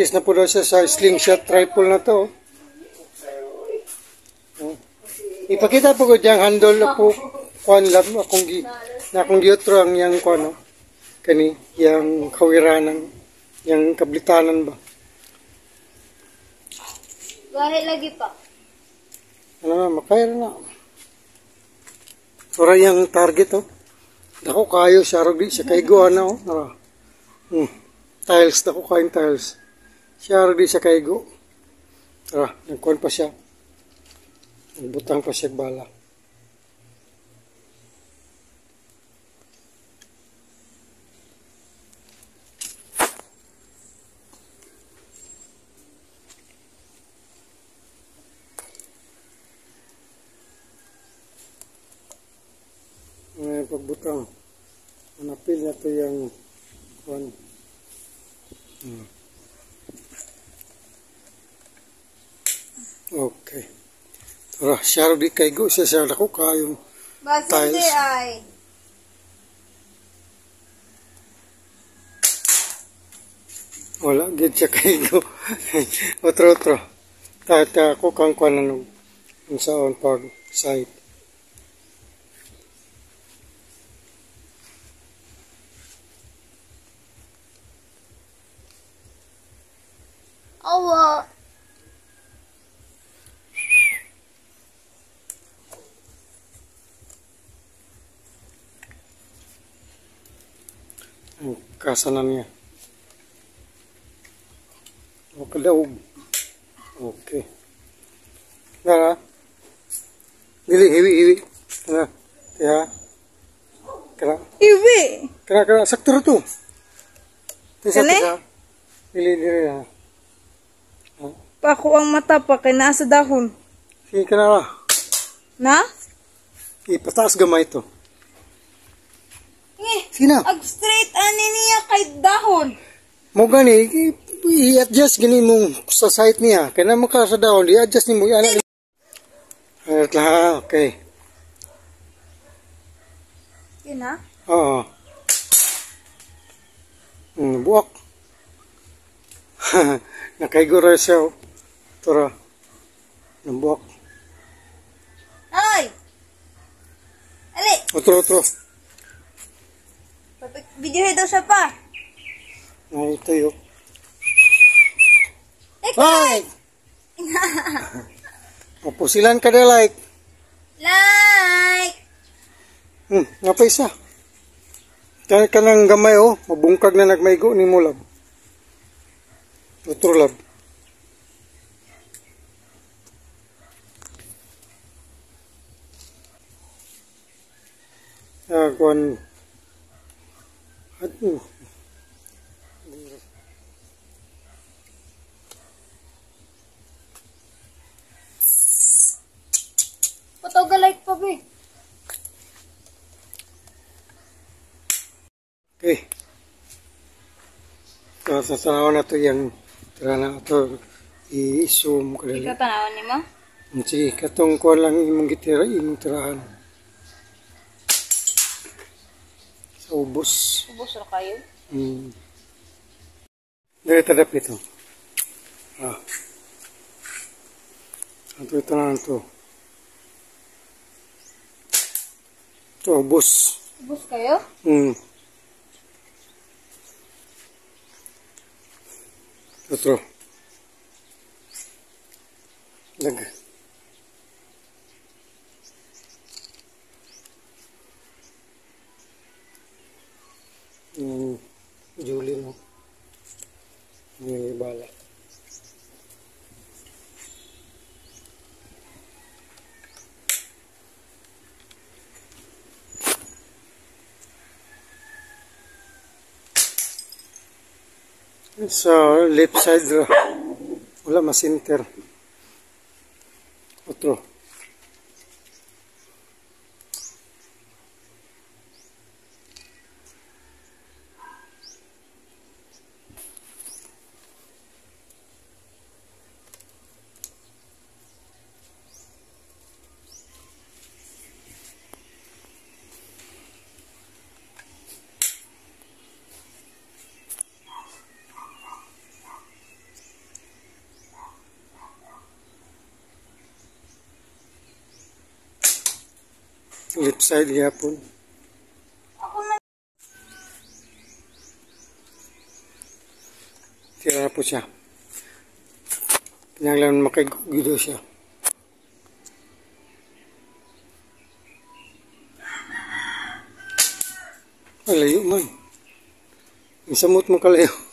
practice na po daw siya sa slingshot rifle na to. Oh. Ipakita po ko diyang handle na po kuan lang akong gi na akong giotro ang yang kuan no. Kani yang kawiranan yang kablitanan ba. Gahit lagi pa. Ano na makaya na. Ora yang target oh. Dako kayo siya ro di siya kay go na oh. Hmm. Tiles dako kain tiles. Siya ro di siya kay go. Ara, nagkuan pa siya. Nagbutang pa siya bala. May pagbutang. Manapil na to yung kuan. Hmm. Okay. Tara, siya ro di kay go siya siya dako kayong Basta Tiles. hindi ay. Wala, gid siya kaigo. otro, otro. Tata ko kang kuan ano, ang saon pag site. Awa. Ang kasanan niya. O kadaog. Okay. Nara. Dili, hiwi, hiwi. Kana. Kaya. Kana. Iwi. Kana, kana. Sakto ro to. Tisa, Kani? tisa. Dili, dili na. Pako ang mata pa kay nasa dahon. Sige ka na ra. Na? Ipataas gamay to. Eh, Sige na. ag straight ani niya kay dahon. Mo gani, i-adjust gani mo sa site niya. Kaya naman ka sa down, i-adjust ni mo. Yan, Ayot lang, okay. Ina? Oo. Mm, buwak. Nakaigura siya. oh. Tara. Nabuwak. Ay! Ali! Otro, otro. Video daw siya pa. Ay, tayo. Ikaw! Ay! Mapusilan ka na like. Like! Hmm, nga pa isa. Kaya ka ng gamay oh. Mabungkag na nagmaigo ni mo lab. Otro lab. Ah, kuan. At, hmm. Patoga like pa be. Okay. So, sa tanaw na to yung tara na ito i-zoom ko dali. Ikaw tanawan ni mo? Sige, katong ko lang imong gitira, imong tirahan. Sa ubos. Ubus ra kayo. Hmm. Dari tadap ito. Ah. Ito ito na ito. Ito, ubos. Ubus kayo? Hmm. Otro. Lag. May bala. Sa left side ra. Wala ma-center. Otro. Left side gihapon. Tira po siya. Pinanglan makigugido siya. Malayo man. Ang samot mo kalayo.